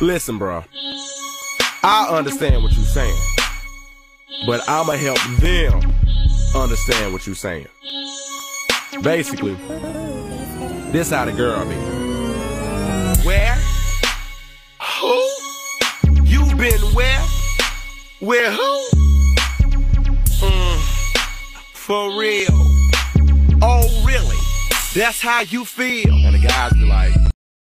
Listen, bro. I understand what you're saying. But I'ma help them understand what you're saying. Basically, this how the girl be. Where? Who? You been where? Where who? Mm, for real. Oh, really? That's how you feel? And the guys be like,